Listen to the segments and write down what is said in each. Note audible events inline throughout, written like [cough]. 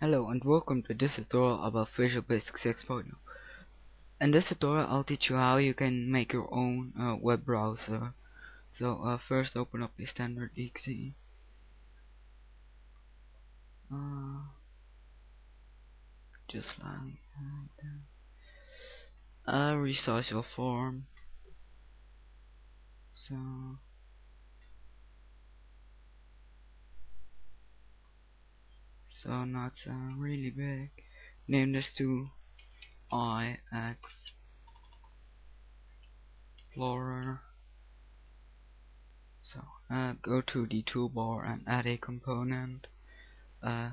Hello and welcome to this tutorial about Visual Basic 6.0. In this tutorial I'll teach you how you can make your own uh, web browser. So uh, first open up a standard exe. Uh, just like that. Uh, resize your form. So so not uh, really big. Name this to IX Explorer. So uh, go to the toolbar and add a component. Uh,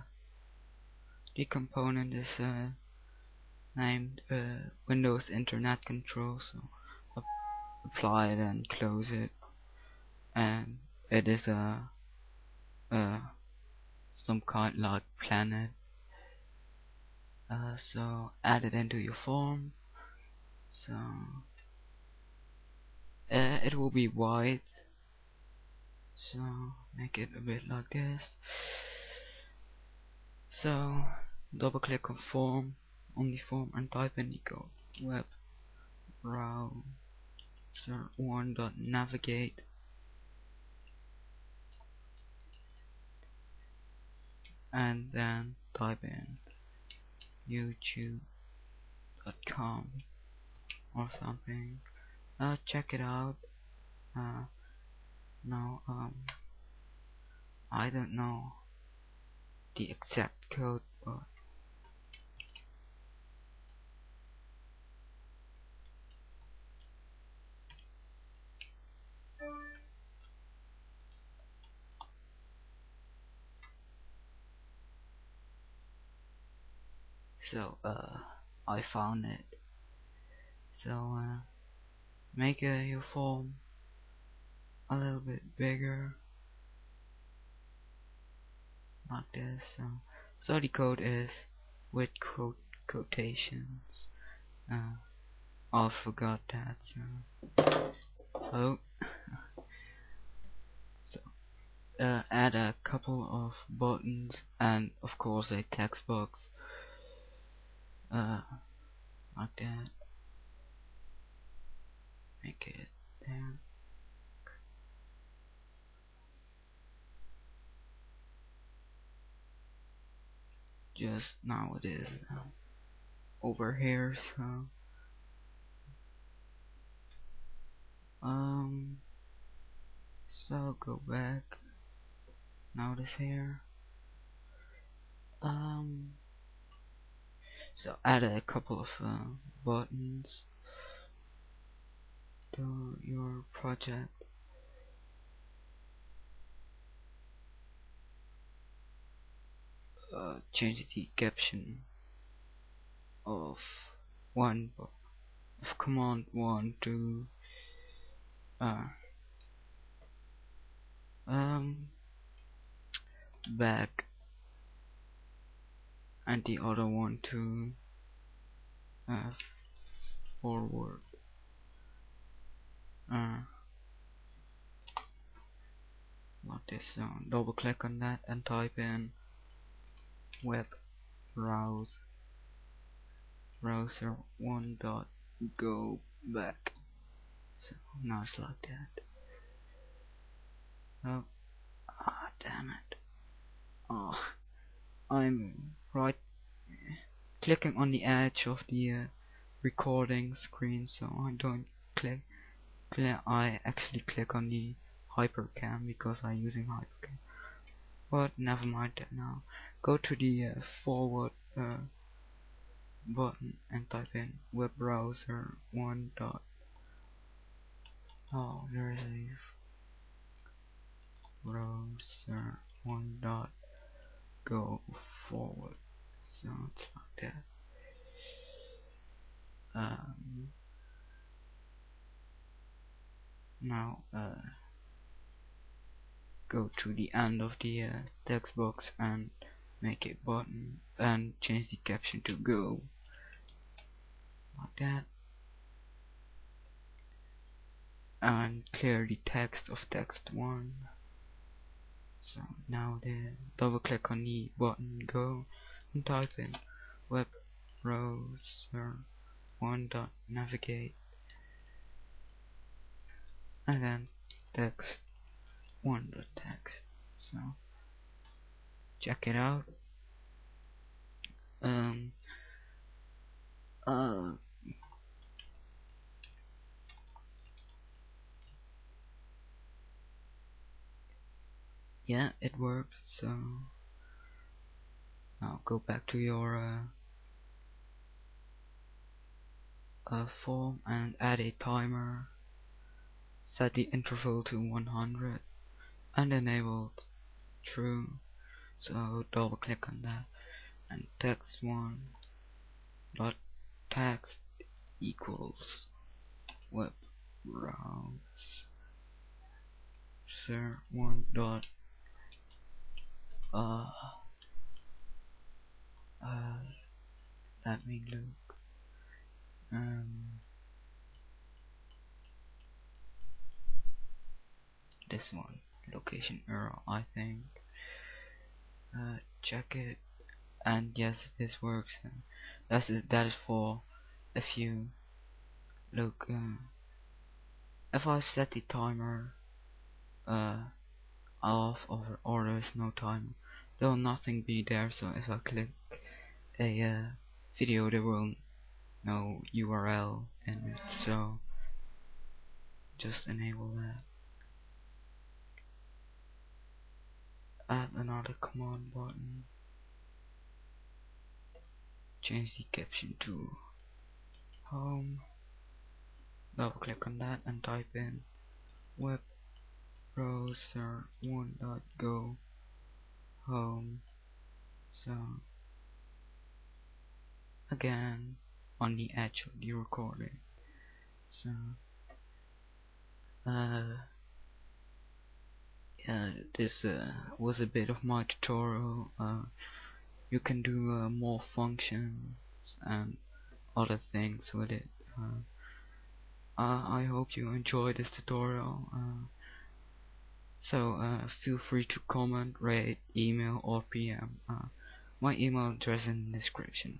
the component is uh, named uh, Windows Internet Control. So apply it and close it, and it is a, a some kind like planet. Uh, so add it into your form. So uh, it will be white. So make it a bit like this. So double click on form on the form and type in the code web browser one dot navigate and then type in youtube.com or something. Uh, check it out. Uh, no um I don't know the exact code so uh I found it. So uh make uh, your form a little bit bigger. Like this so, so the code is with quote quotations. Uh, I forgot that so. Oh. [laughs] So uh, add a couple of buttons and of course a text box uh, like that make it there. Just now it is over here so. Um so go back. Notice here. Um so add a couple of uh, buttons to your project. Uh, change the caption of one of command one to uh, um back and the other one to uh, forward uh, like this so double click on that and type in web browse browser one dot go back. So now it's like that. Oh ah damn it. Oh I'm right clicking on the edge of the uh, recording screen so I don't click click I actually click on the HyperCam because I'm using HyperCam. But never mind that now. Go to the uh, forward uh, button and type in web browser one dot oh there is. A browser one dot go forward so it's like that. Um, now uh, go to the end of the uh, text box and make a button and change the caption to go. Like that. And clear the text of text 1 so now the double click on the button go type in web browser one dot navigate and then text one dot text. So check it out. Um uh yeah it works so now go back to your uh, uh, form and add a timer. Set the interval to 100 and enabled. True. So double click on that. And text one dot text equals web browser one dot uh uh let me look um this one location error I think. Uh, check it. And yes this works. That's that is for if you look uh, if I set the timer uh, off or, or there's no timer there will nothing be there so if I click a uh, video there will no URL and so just enable that. Add another command button. Change the caption to home. Double click on that and type in web browser one dot go home. So again on the edge of the recording. So uh uh, this uh, was a bit of my tutorial. Uh, you can do uh, more functions and other things with it. Uh, I hope you enjoyed this tutorial. Uh, so uh, feel free to comment, rate, email or PM my email address in the description